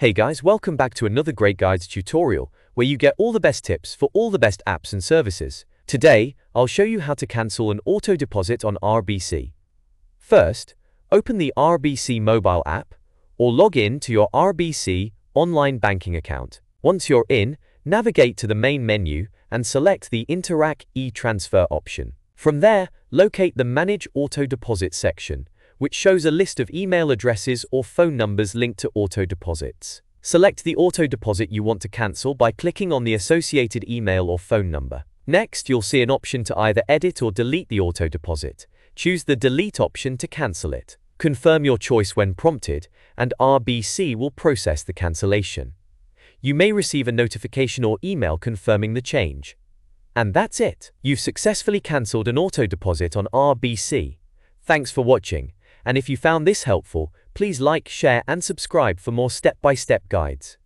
Hey guys, welcome back to another Great Guides tutorial, where you get all the best tips for all the best apps and services. Today, I'll show you how to cancel an auto deposit on RBC. First, open the RBC mobile app, or log in to your RBC online banking account. Once you're in, navigate to the main menu and select the Interac e-Transfer option. From there, locate the Manage Auto Deposit section, which shows a list of email addresses or phone numbers linked to auto deposits. Select the auto deposit you want to cancel by clicking on the associated email or phone number. Next, you'll see an option to either edit or delete the auto deposit. Choose the Delete option to cancel it. Confirm your choice when prompted, and RBC will process the cancellation. You may receive a notification or email confirming the change. And that's it. You've successfully cancelled an auto deposit on RBC. Thanks for watching and if you found this helpful, please like, share and subscribe for more step-by-step -step guides.